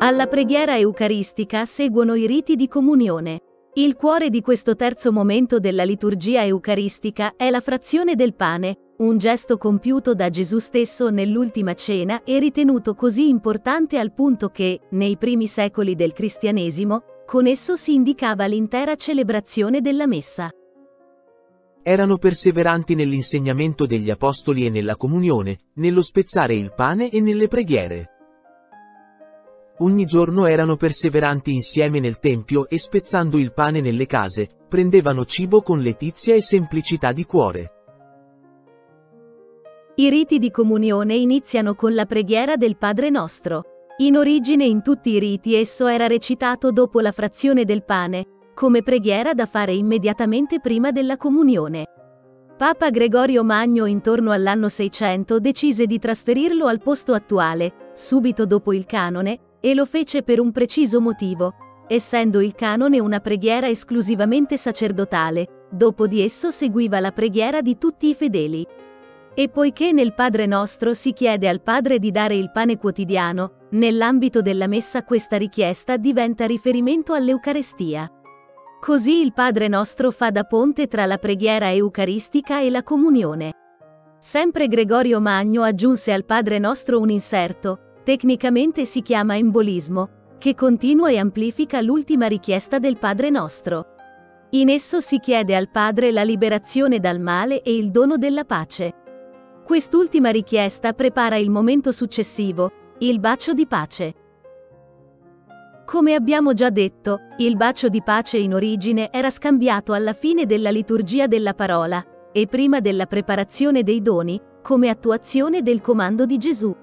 Alla preghiera eucaristica seguono i riti di comunione. Il cuore di questo terzo momento della liturgia eucaristica è la frazione del pane, un gesto compiuto da Gesù stesso nell'ultima cena e ritenuto così importante al punto che, nei primi secoli del cristianesimo, con esso si indicava l'intera celebrazione della messa. Erano perseveranti nell'insegnamento degli apostoli e nella comunione, nello spezzare il pane e nelle preghiere. Ogni giorno erano perseveranti insieme nel Tempio e spezzando il pane nelle case, prendevano cibo con letizia e semplicità di cuore. I riti di comunione iniziano con la preghiera del Padre nostro. In origine in tutti i riti esso era recitato dopo la frazione del pane, come preghiera da fare immediatamente prima della comunione. Papa Gregorio Magno intorno all'anno 600 decise di trasferirlo al posto attuale, subito dopo il canone, e lo fece per un preciso motivo, essendo il canone una preghiera esclusivamente sacerdotale, dopo di esso seguiva la preghiera di tutti i fedeli. E poiché nel Padre nostro si chiede al Padre di dare il pane quotidiano, nell'ambito della messa questa richiesta diventa riferimento all'Eucarestia. Così il Padre nostro fa da ponte tra la preghiera eucaristica e la comunione. Sempre Gregorio Magno aggiunse al Padre nostro un inserto, tecnicamente si chiama embolismo, che continua e amplifica l'ultima richiesta del Padre nostro. In esso si chiede al Padre la liberazione dal male e il dono della pace. Quest'ultima richiesta prepara il momento successivo, il bacio di pace. Come abbiamo già detto, il bacio di pace in origine era scambiato alla fine della liturgia della parola, e prima della preparazione dei doni, come attuazione del comando di Gesù.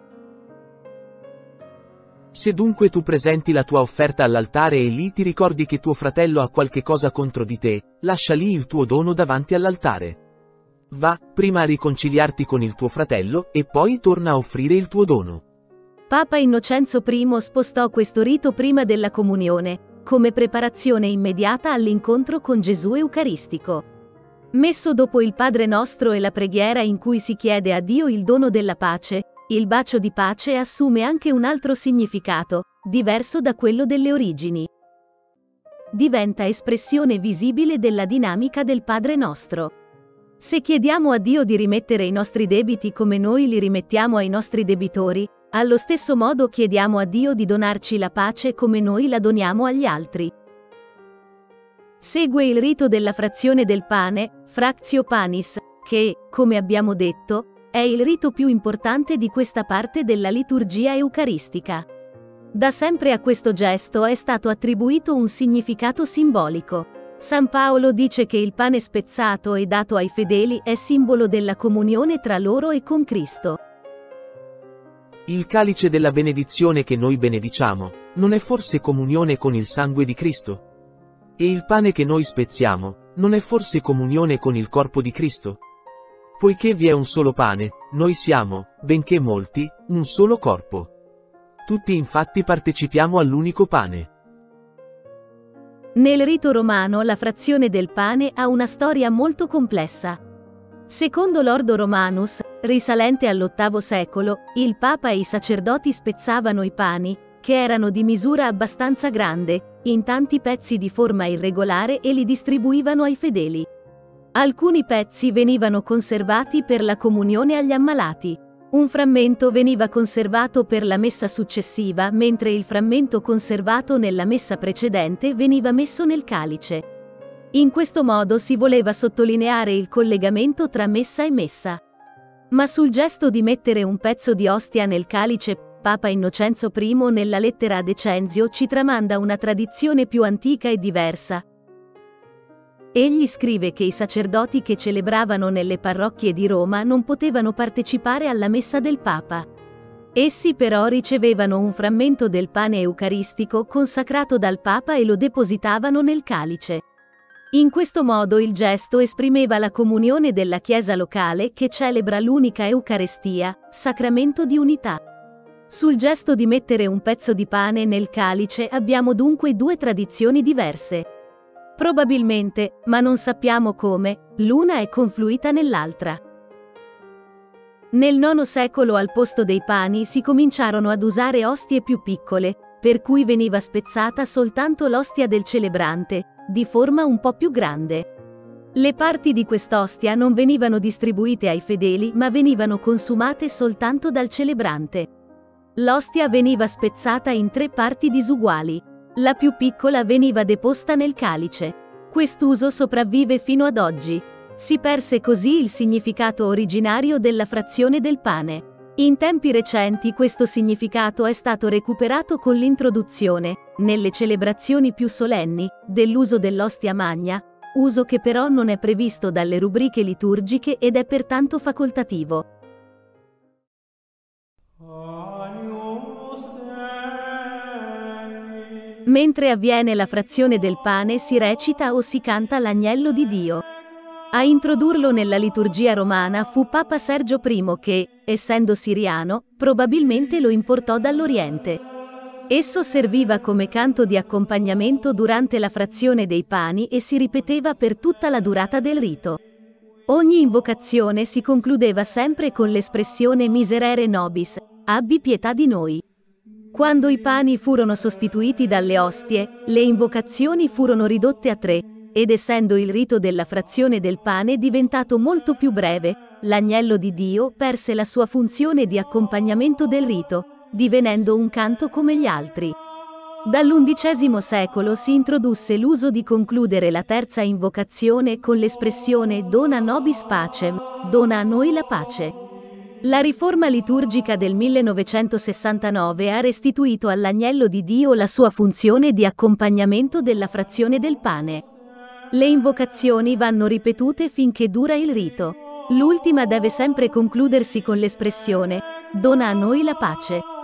Se dunque tu presenti la tua offerta all'altare e lì ti ricordi che tuo fratello ha qualche cosa contro di te, lascia lì il tuo dono davanti all'altare. Va, prima a riconciliarti con il tuo fratello, e poi torna a offrire il tuo dono. Papa Innocenzo I spostò questo rito prima della comunione, come preparazione immediata all'incontro con Gesù Eucaristico. Messo dopo il Padre nostro e la preghiera in cui si chiede a Dio il dono della pace, il bacio di pace assume anche un altro significato, diverso da quello delle origini. Diventa espressione visibile della dinamica del Padre nostro. Se chiediamo a Dio di rimettere i nostri debiti come noi li rimettiamo ai nostri debitori, allo stesso modo chiediamo a Dio di donarci la pace come noi la doniamo agli altri. Segue il rito della frazione del pane, Fractio Panis, che, come abbiamo detto, è il rito più importante di questa parte della liturgia eucaristica. Da sempre a questo gesto è stato attribuito un significato simbolico. San Paolo dice che il pane spezzato e dato ai fedeli è simbolo della comunione tra loro e con Cristo. Il calice della benedizione che noi benediciamo, non è forse comunione con il sangue di Cristo? E il pane che noi spezziamo, non è forse comunione con il corpo di Cristo? Poiché vi è un solo pane, noi siamo, benché molti, un solo corpo. Tutti infatti partecipiamo all'unico pane. Nel rito romano la frazione del pane ha una storia molto complessa. Secondo l'Ordo Romanus, risalente all'VIII secolo, il Papa e i sacerdoti spezzavano i pani, che erano di misura abbastanza grande, in tanti pezzi di forma irregolare e li distribuivano ai fedeli. Alcuni pezzi venivano conservati per la comunione agli ammalati, un frammento veniva conservato per la messa successiva mentre il frammento conservato nella messa precedente veniva messo nel calice. In questo modo si voleva sottolineare il collegamento tra messa e messa. Ma sul gesto di mettere un pezzo di ostia nel calice, Papa Innocenzo I nella lettera a Decenzio ci tramanda una tradizione più antica e diversa, Egli scrive che i sacerdoti che celebravano nelle parrocchie di Roma non potevano partecipare alla messa del Papa. Essi però ricevevano un frammento del pane eucaristico consacrato dal Papa e lo depositavano nel calice. In questo modo il gesto esprimeva la comunione della Chiesa locale che celebra l'unica Eucarestia, sacramento di unità. Sul gesto di mettere un pezzo di pane nel calice abbiamo dunque due tradizioni diverse. Probabilmente, ma non sappiamo come, l'una è confluita nell'altra. Nel IX secolo al posto dei pani si cominciarono ad usare ostie più piccole, per cui veniva spezzata soltanto l'ostia del celebrante, di forma un po' più grande. Le parti di quest'ostia non venivano distribuite ai fedeli ma venivano consumate soltanto dal celebrante. L'ostia veniva spezzata in tre parti disuguali. La più piccola veniva deposta nel calice. Quest'uso sopravvive fino ad oggi. Si perse così il significato originario della frazione del pane. In tempi recenti questo significato è stato recuperato con l'introduzione, nelle celebrazioni più solenni, dell'uso dell'ostia magna, uso che però non è previsto dalle rubriche liturgiche ed è pertanto facoltativo. Mentre avviene la frazione del pane si recita o si canta l'agnello di Dio. A introdurlo nella liturgia romana fu Papa Sergio I che, essendo siriano, probabilmente lo importò dall'Oriente. Esso serviva come canto di accompagnamento durante la frazione dei pani e si ripeteva per tutta la durata del rito. Ogni invocazione si concludeva sempre con l'espressione Miserere nobis, abbi pietà di noi. Quando i pani furono sostituiti dalle ostie, le invocazioni furono ridotte a tre, ed essendo il rito della frazione del pane diventato molto più breve, l'agnello di Dio perse la sua funzione di accompagnamento del rito, divenendo un canto come gli altri. Dall'undicesimo secolo si introdusse l'uso di concludere la terza invocazione con l'espressione Dona nobis pacem, dona a noi la pace. La riforma liturgica del 1969 ha restituito all'agnello di Dio la sua funzione di accompagnamento della frazione del pane. Le invocazioni vanno ripetute finché dura il rito. L'ultima deve sempre concludersi con l'espressione Dona a noi la pace.